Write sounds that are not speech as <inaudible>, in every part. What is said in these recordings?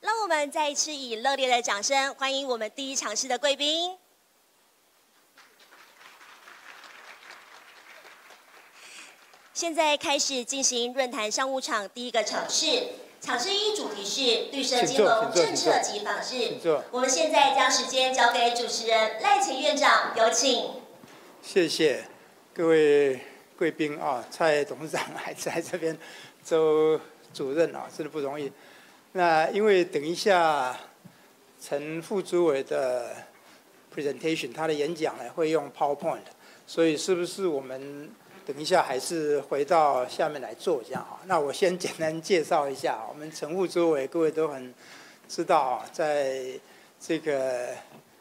让我们再一次以热烈的掌声欢迎我们第一场试的贵宾。现在开始进行论坛商务场第一个场试，场试一主题是绿色金融政策及方式。我们现在将时间交给主持人赖前院长，有请。谢谢各位贵宾啊，蔡董事长还在这边，周主任啊，真的不容易。那因为等一下陈副主委的 presentation，他的演讲呢会用 PowerPoint，所以是不是我们？等一下，还是回到下面来做这样啊。那我先简单介绍一下，我们陈副主委，各位都很知道啊，在这个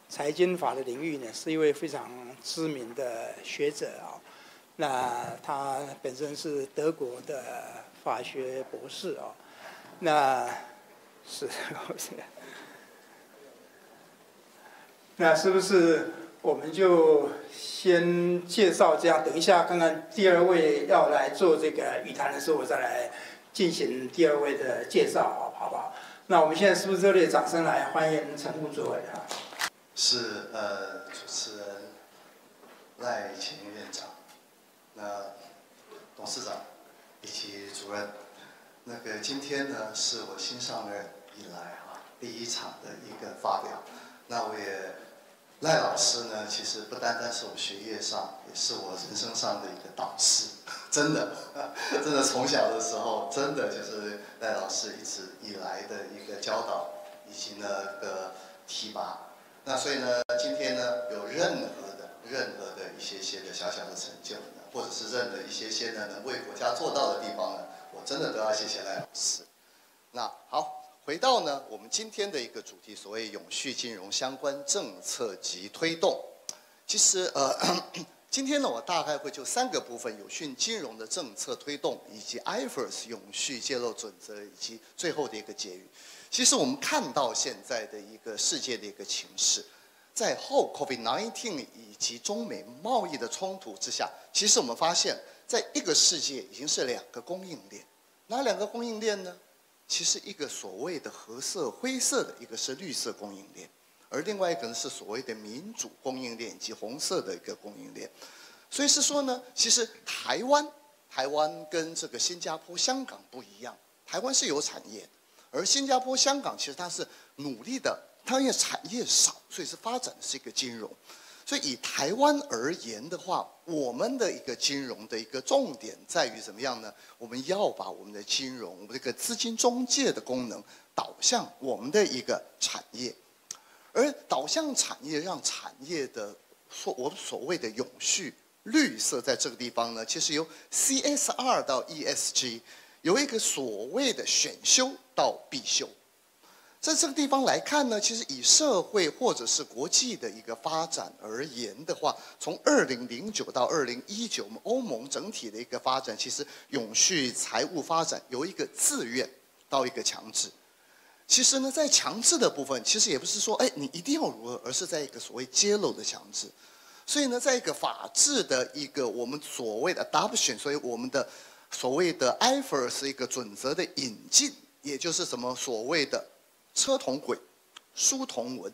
财经法的领域呢，是一位非常知名的学者啊。那他本身是德国的法学博士啊。那是，<laughs> 那是不是？我们就先介绍这样，等一下看看第二位要来做这个语谈的时候，我再来进行第二位的介绍，好，好不好？那我们现在是不是热烈掌声来欢迎陈副主委啊？是呃，主持人赖前院长，那董事长以及主任，那个今天呢是我新上任以来啊第一场的一个发表，那我也。赖老师呢，其实不单单是我学业上，也是我人生上的一个导师，<laughs> 真的，<laughs> 真的从小的时候，真的就是赖老师一直以来的一个教导以及那个提拔。那所以呢，今天呢，有任何的任何的一些些的小小的成就呢，或者是任何一些些呢能为国家做到的地方呢，我真的都要谢谢赖老师。那好。回到呢，我们今天的一个主题，所谓永续金融相关政策及推动。其实呃，<clears throat> 今天呢，我大概会就三个部分：永续金融的政策推动，以及 IFRS 永续揭露准则，以及最后的一个结语。其实我们看到现在的一个世界的一个情势，在后 COVID-19 以及中美贸易的冲突之下，其实我们发现，在一个世界已经是两个供应链，哪两个供应链呢？其实一个所谓的褐色、灰色的，一个是绿色供应链，而另外一个呢是所谓的民主供应链以及红色的一个供应链。所以是说呢，其实台湾、台湾跟这个新加坡、香港不一样，台湾是有产业，而新加坡、香港其实它是努力的，它因为产业少，所以是发展的是一个金融。所以以台湾而言的话，我们的一个金融的一个重点在于怎么样呢？我们要把我们的金融、我们这个资金中介的功能导向我们的一个产业，而导向产业，让产业的所我们所谓的永续绿色，在这个地方呢，其实由 CSR 到 ESG，有一个所谓的选修到必修。在这个地方来看呢，其实以社会或者是国际的一个发展而言的话，从二零零九到二零一九，我们欧盟整体的一个发展，其实永续财务发展由一个自愿到一个强制。其实呢，在强制的部分，其实也不是说哎你一定要如何，而是在一个所谓揭露的强制。所以呢，在一个法治的一个我们所谓的 adoption，所以我们的所谓的 IFRS 一个准则的引进，也就是什么所谓的。车同轨，书同文，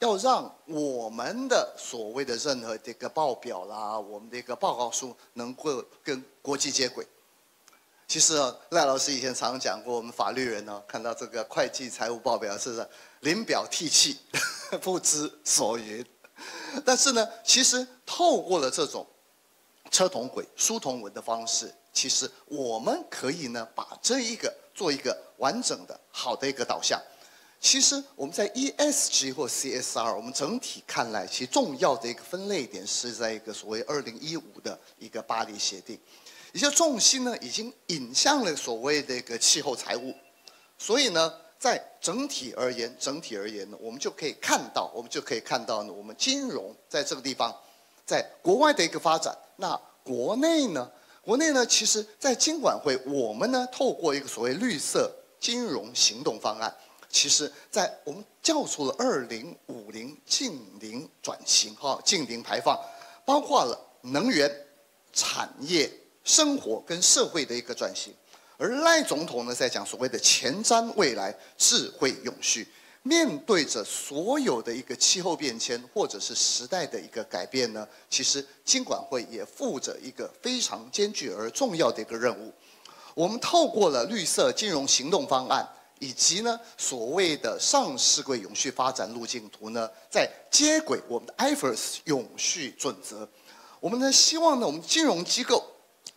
要让我们的所谓的任何这个报表啦，我们的一个报告书能够跟国际接轨。其实赖老师以前常讲过，我们法律人呢，看到这个会计财务报表是不是临表涕泣，<laughs> 不知所云？但是呢，其实透过了这种车同轨，书同文的方式，其实我们可以呢，把这一个做一个完整的好的一个导向。其实我们在 ESG 或 CSR，我们整体看来，其重要的一个分类点是在一个所谓二零一五的一个巴黎协定，也就重心呢已经引向了所谓的一个气候财务。所以呢，在整体而言，整体而言呢，我们就可以看到，我们就可以看到呢，我们金融在这个地方，在国外的一个发展。那国内呢，国内呢，其实在金管会，我们呢透过一个所谓绿色金融行动方案。其实，在我们叫出了二零五零净零转型，哈，净零排放，包括了能源、产业、生活跟社会的一个转型。而赖总统呢，在讲所谓的前瞻未来、智慧永续。面对着所有的一个气候变迁，或者是时代的一个改变呢，其实金管会也负着一个非常艰巨而重要的一个任务。我们透过了绿色金融行动方案，以及呢所谓的上市柜永续发展路径图呢，在接轨我们的 IFRS 永续准则。我们呢希望呢，我们金融机构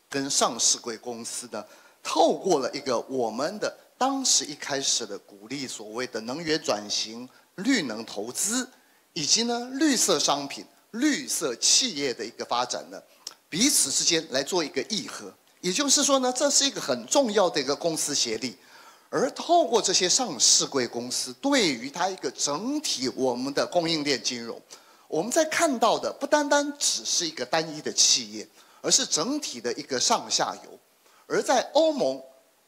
跟上市柜公司呢，透过了一个我们的。当时一开始的鼓励所谓的能源转型、绿能投资，以及呢绿色商品、绿色企业的一个发展呢，彼此之间来做一个议和。也就是说呢，这是一个很重要的一个公司协力，而透过这些上市贵公司，对于它一个整体我们的供应链金融，我们在看到的不单单只是一个单一的企业，而是整体的一个上下游。而在欧盟。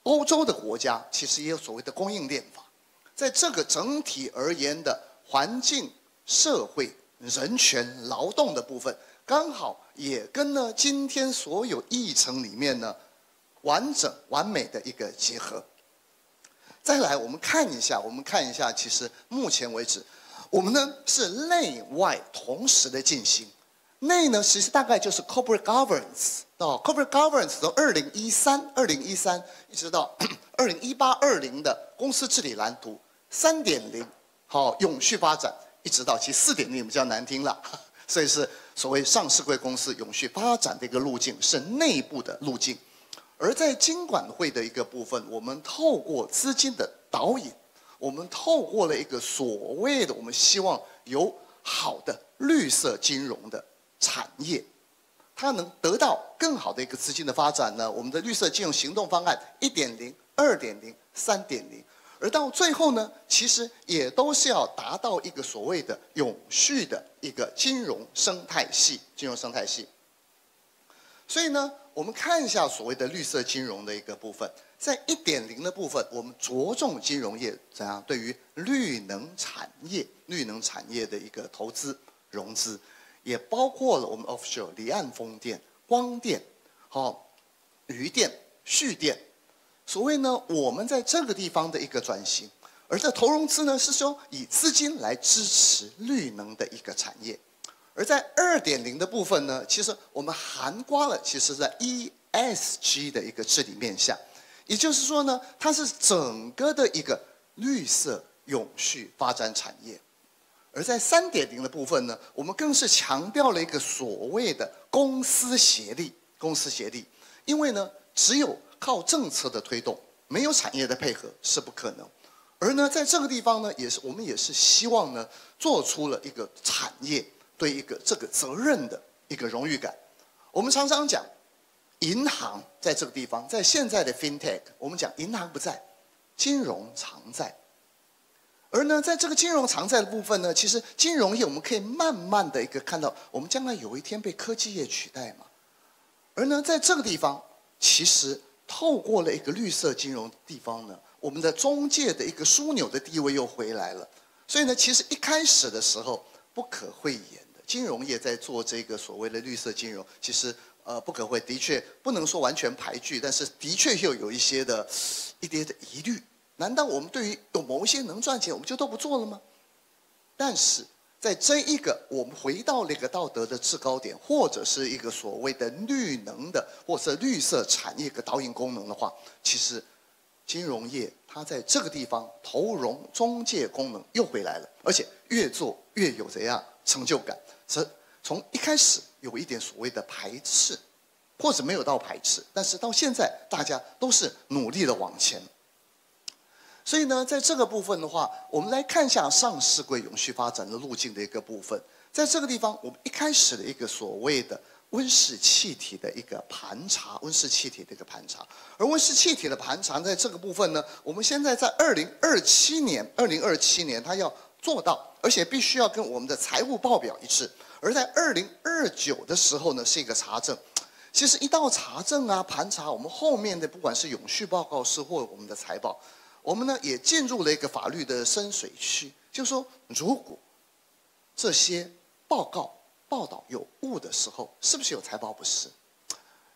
欧洲的国家其实也有所谓的供应链法，在这个整体而言的环境、社会、人权、劳动的部分，刚好也跟呢今天所有议程里面呢完整完美的一个结合。再来，我们看一下，我们看一下，其实目前为止，我们呢是内外同时的进行。内呢，其实大概就是 corporate governance。到 corporate governance 从二零一三、二零一三一直到 <clears throat> 二零一八、二零的公司治理蓝图三点零，好永续发展，一直到其四点零比较难听了，所以是所谓上市贵公司永续发展的一个路径，是内部的路径。而在金管会的一个部分，我们透过资金的导引，我们透过了一个所谓的我们希望有好的绿色金融的产业。它能得到更好的一个资金的发展呢？我们的绿色金融行动方案一点零、二点零、三点零，而到最后呢，其实也都是要达到一个所谓的永续的一个金融生态系、金融生态系。所以呢，我们看一下所谓的绿色金融的一个部分，在一点零的部分，我们着重金融业怎样对于绿能产业、绿能产业的一个投资融资。也包括了我们 offshore 离岸风电、光电、好余电、蓄电。所谓呢，我们在这个地方的一个转型，而在投融资呢，是说以资金来支持绿能的一个产业。而在二点零的部分呢，其实我们含刮了，其实在 ESG 的一个治理面向，也就是说呢，它是整个的一个绿色永续发展产业。而在三点零的部分呢，我们更是强调了一个所谓的公司协力，公司协力，因为呢，只有靠政策的推动，没有产业的配合是不可能。而呢，在这个地方呢，也是我们也是希望呢，做出了一个产业对一个这个责任的一个荣誉感。我们常常讲，银行在这个地方，在现在的 FinTech，我们讲银行不在，金融常在。而呢，在这个金融常在的部分呢，其实金融业我们可以慢慢的一个看到，我们将来有一天被科技业取代嘛。而呢，在这个地方，其实透过了一个绿色金融地方呢，我们的中介的一个枢纽的地位又回来了。所以呢，其实一开始的时候不可讳言的，金融业在做这个所谓的绿色金融，其实呃不可讳，的确不能说完全排拒，但是的确又有一些的一点的疑虑。难道我们对于有某一些能赚钱，我们就都不做了吗？但是在这一个我们回到那个道德的制高点，或者是一个所谓的绿能的，或者绿色产业的导引功能的话，其实金融业它在这个地方投融中介功能又回来了，而且越做越有怎样成就感。是从一开始有一点所谓的排斥，或者没有到排斥，但是到现在大家都是努力的往前。所以呢，在这个部分的话，我们来看一下上市柜永续发展的路径的一个部分。在这个地方，我们一开始的一个所谓的温室气体的一个盘查，温室气体的一个盘查。而温室气体的盘查，在这个部分呢，我们现在在二零二七年，二零二七年它要做到，而且必须要跟我们的财务报表一致。而在二零二九的时候呢，是一个查证。其实一到查证啊、盘查，我们后面的不管是永续报告是或我们的财报。我们呢也进入了一个法律的深水区，就说，如果这些报告报道有误的时候，是不是有财报不实？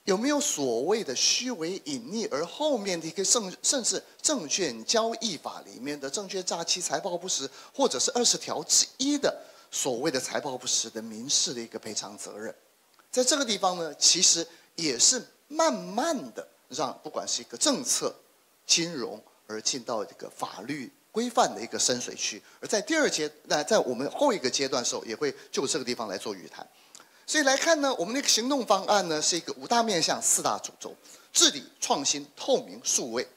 有没有所谓的虚伪隐匿？而后面的一个证，甚至证券交易法里面的证券诈欺、财报不实，或者是二十条之一的所谓的财报不实的民事的一个赔偿责任，在这个地方呢，其实也是慢慢的让不管是一个政策、金融，而进到这个法律规范的一个深水区。而在第二阶，那在我们后一个阶段的时候，也会就这个地方来做语谈。所以来看呢，我们那个行动方案呢，是一个五大面向、四大主轴：治理、创新、透明、数位。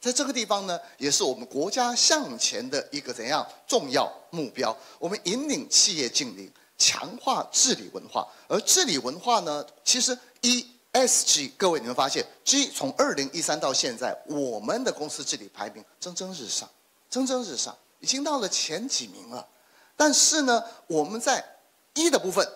在这个地方呢，也是我们国家向前的一个怎样重要目标。我们引领企业进领，强化治理文化。而治理文化呢，其实一 S G，各位你们发现 G 从二零一三到现在，我们的公司治理排名蒸蒸日上，蒸蒸日上，已经到了前几名了。但是呢，我们在一的部分。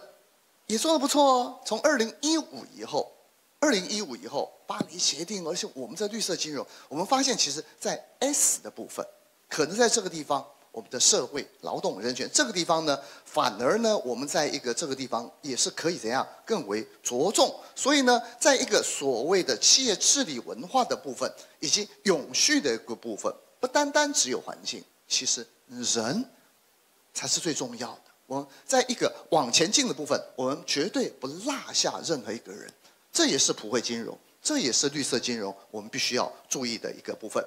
也做的不错哦。从二零一五以后，二零一五以后，巴黎协定，而且我们在绿色金融，我们发现其实，在 S 的部分，可能在这个地方，我们的社会劳动人权这个地方呢，反而呢，我们在一个这个地方也是可以怎样更为着重。所以呢，在一个所谓的企业治理文化的部分，以及永续的一个部分，不单单只有环境，其实人才是最重要的。我们在一个往前进的部分，我们绝对不落下任何一个人，这也是普惠金融，这也是绿色金融，我们必须要注意的一个部分。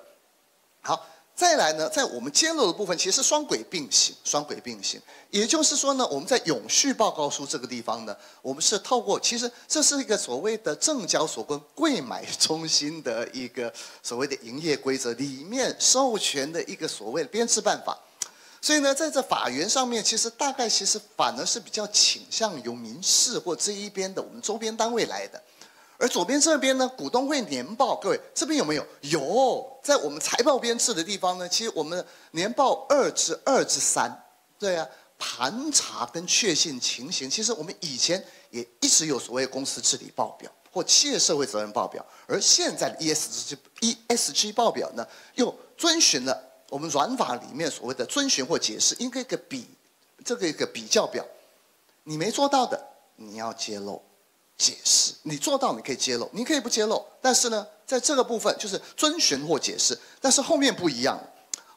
好，再来呢，在我们揭露的部分，其实双轨并行，双轨并行，也就是说呢，我们在永续报告书这个地方呢，我们是透过，其实这是一个所谓的证交所跟柜买中心的一个所谓的营业规则里面授权的一个所谓的编制办法。所以呢，在这法源上面，其实大概其实反而是比较倾向由民事或这一边的我们周边单位来的，而左边这边呢，股东会年报，各位这边有没有？有，在我们财报编制的地方呢，其实我们年报二至二至三，对啊，盘查跟确信情形，其实我们以前也一直有所谓公司治理报表或企业社会责任报表，而现在的 ESG ESG 报表呢，又遵循了。我们软法里面所谓的遵循或解释，应该一个比，这个一个比较表，你没做到的，你要揭露、解释；你做到，你可以揭露，你可以不揭露。但是呢，在这个部分就是遵循或解释，但是后面不一样。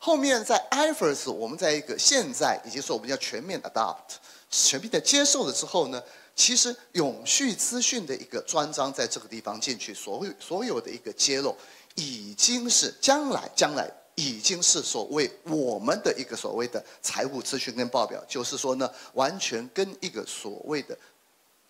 后面在 efforts，我们在一个现在，也就是说我们要全面 adopt、全面的接受了之后呢，其实永续资讯的一个专章在这个地方进去，所有所有的一个揭露，已经是将来将来。已经是所谓我们的一个所谓的财务资讯跟报表，就是说呢，完全跟一个所谓的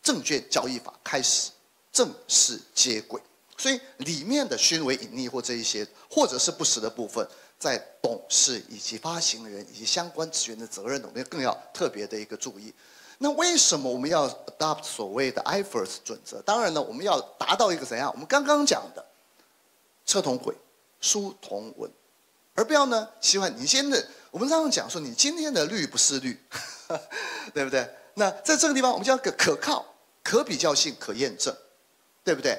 证券交易法开始正式接轨。所以里面的虚伪隐匿或这一些，或者是不实的部分，在董事以及发行人以及相关职员的责任，我们更要特别的一个注意。那为什么我们要 adopt 所谓的 IFRS 准则？当然呢，我们要达到一个怎样？我们刚刚讲的车同轨，书同文。而不要呢？希望你现在，我们常常讲说，你今天的绿不是绿，<laughs> 对不对？那在这个地方，我们叫可可靠、可比较性、可验证，对不对？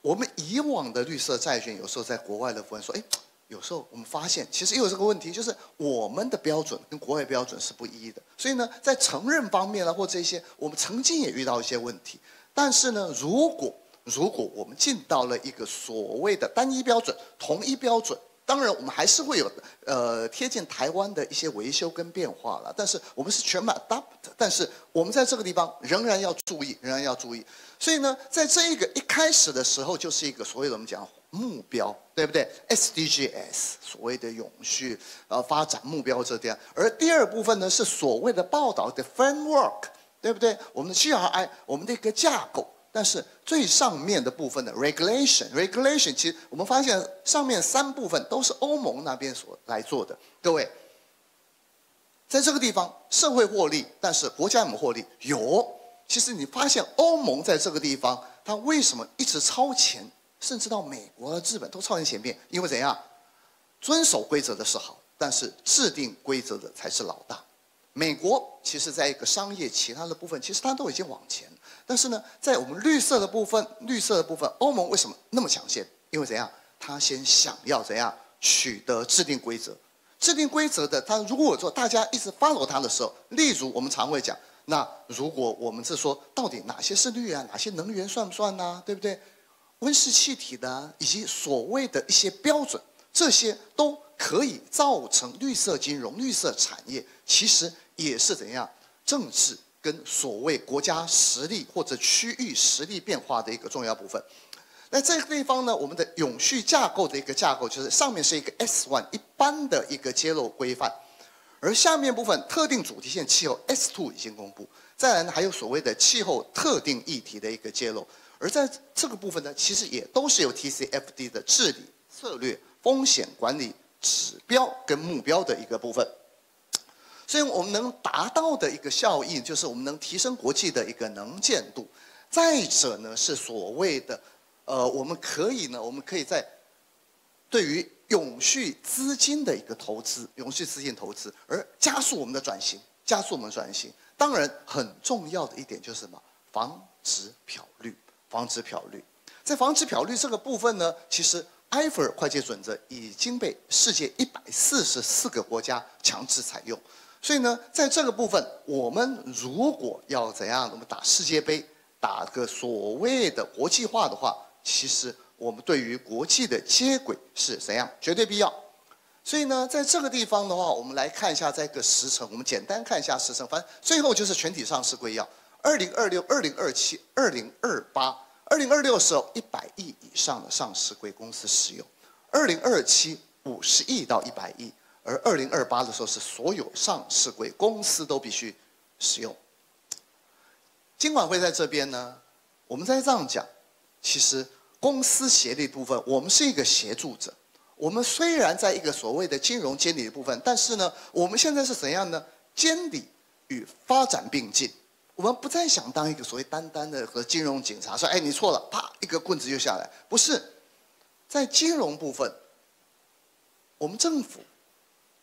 我们以往的绿色债券，有时候在国外的部分说，哎，有时候我们发现，其实也有这个问题，就是我们的标准跟国外标准是不一的。所以呢，在承认方面呢，或这些，我们曾经也遇到一些问题。但是呢，如果如果我们进到了一个所谓的单一标准、同一标准。当然，我们还是会有呃贴近台湾的一些维修跟变化了，但是我们是全码 adopt，但是我们在这个地方仍然要注意，仍然要注意。所以呢，在这一个一开始的时候，就是一个所谓的我们讲目标，对不对？SDGs 所谓的永续呃发展目标这点，而第二部分呢是所谓的报道的 framework，对不对？我们的 GRI，我们的一个架构。但是最上面的部分的 regulation，regulation 其实我们发现上面三部分都是欧盟那边所来做的。各位，在这个地方社会获利，但是国家有没有获利？有。其实你发现欧盟在这个地方，它为什么一直超前，甚至到美国、日本都超前前面？因为怎样？遵守规则的是好，但是制定规则的才是老大。美国其实在一个商业其他的部分，其实它都已经往前。但是呢，在我们绿色的部分，绿色的部分，欧盟为什么那么抢先？因为怎样？他先想要怎样取得制定规则？制定规则的，他如果我说大家一直 follow 他的时候，例如我们常会讲，那如果我们是说，到底哪些是绿啊，哪些能源算不算呢？对不对？温室气体的以及所谓的一些标准，这些都可以造成绿色金融、绿色产业，其实也是怎样政治跟所谓国家实力或者区域实力变化的一个重要部分。那这个地方呢，我们的永续架构的一个架构，就是上面是一个 S one 一般的一个揭露规范。而下面部分特定主题线气候 S two 已经公布，再来呢还有所谓的气候特定议题的一个揭露，而在这个部分呢，其实也都是由 TCFD 的治理策略、风险管理指标跟目标的一个部分，所以我们能达到的一个效益，就是我们能提升国际的一个能见度。再者呢，是所谓的，呃，我们可以呢，我们可以在对于永续资金的一个投资，永续资金投资，而加速我们的转型，加速我们转型。当然，很重要的一点就是什么？防止漂绿，防止漂绿。在防止漂绿这个部分呢，其实埃菲尔会计准则已经被世界一百四十四个国家强制采用。所以呢，在这个部分，我们如果要怎样，我们打世界杯，打个所谓的国际化的话，其实。我们对于国际的接轨是怎样绝对必要，所以呢，在这个地方的话，我们来看一下这个时程，我们简单看一下时程。反正最后就是全体上市规要，二零二六、二零二七、二零二八。二零二六时候一百亿以上的上市规公司使用，二零二七五十亿到一百亿，而二零二八的时候是所有上市规公司都必须使用。监管会在这边呢，我们在这样讲，其实。公司协力部分，我们是一个协助者。我们虽然在一个所谓的金融监理的部分，但是呢，我们现在是怎样呢？监理与发展并进。我们不再想当一个所谓单单的和金融警察，说：“哎，你错了，啪，一个棍子就下来。”不是，在金融部分，我们政府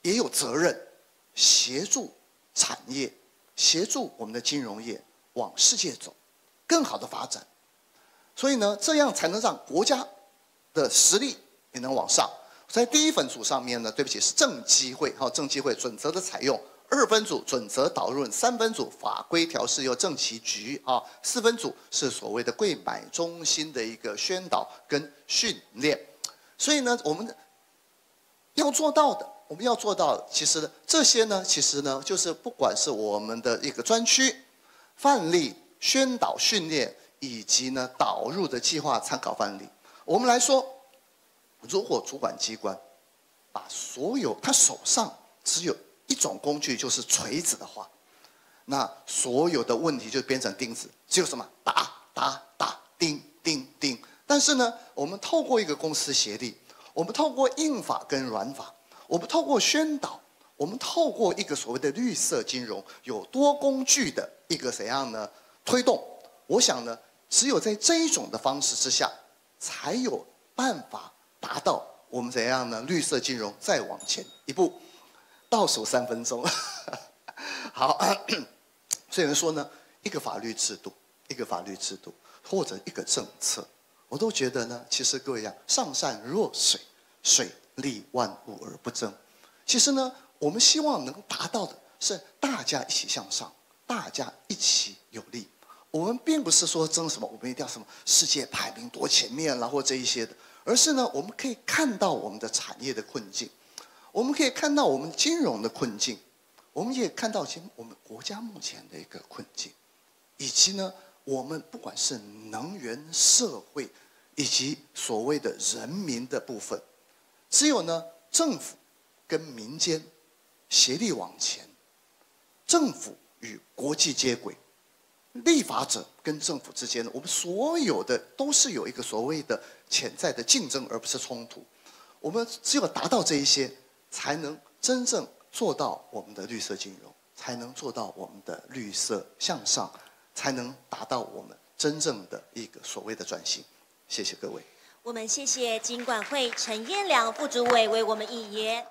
也有责任协助产业，协助我们的金融业往世界走，更好的发展。所以呢，这样才能让国家的实力也能往上。在第一分组上面呢，对不起，是正机会哈，正机会准则的采用；二分组准则导入；三分组法规调试由政企局啊；四分组是所谓的柜买中心的一个宣导跟训练。所以呢，我们要做到的，我们要做到，其实这些呢，其实呢，就是不管是我们的一个专区范例宣导训练。以及呢，导入的计划参考范例。我们来说，如果主管机关把所有他手上只有一种工具，就是锤子的话，那所有的问题就变成钉子，只有什么打打打，钉钉钉。但是呢，我们透过一个公司协力，我们透过硬法跟软法，我们透过宣导，我们透过一个所谓的绿色金融，有多工具的一个怎样呢推动？我想呢。只有在这一种的方式之下，才有办法达到我们怎样呢？绿色金融再往前一步，倒数三分钟。好，所以人说呢，一个法律制度，一个法律制度，或者一个政策，我都觉得呢，其实各位呀，上善若水，水利万物而不争。其实呢，我们希望能达到的是大家一起向上，大家一起有利。我们并不是说争什么，我们一定要什么世界排名多前面啦，或这一些的，而是呢，我们可以看到我们的产业的困境，我们可以看到我们金融的困境，我们也看到其我们国家目前的一个困境，以及呢，我们不管是能源、社会，以及所谓的人民的部分，只有呢，政府跟民间协力往前，政府与国际接轨。立法者跟政府之间，我们所有的都是有一个所谓的潜在的竞争，而不是冲突。我们只有达到这一些，才能真正做到我们的绿色金融，才能做到我们的绿色向上，才能达到我们真正的一个所谓的转型。谢谢各位。我们谢谢金管会陈彦良副主委为我们引言。